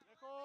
देखो